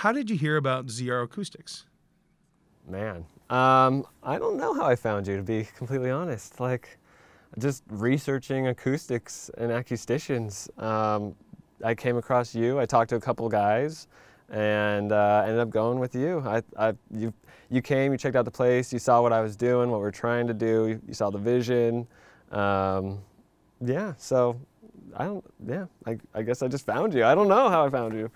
How did you hear about ZR Acoustics? Man, um, I don't know how I found you, to be completely honest. Like, just researching acoustics and acousticians. Um, I came across you. I talked to a couple guys, and uh, ended up going with you. I, I, you, you came, you checked out the place, you saw what I was doing, what we are trying to do, you, you saw the vision. Um, yeah, so I don't, yeah, I, I guess I just found you. I don't know how I found you.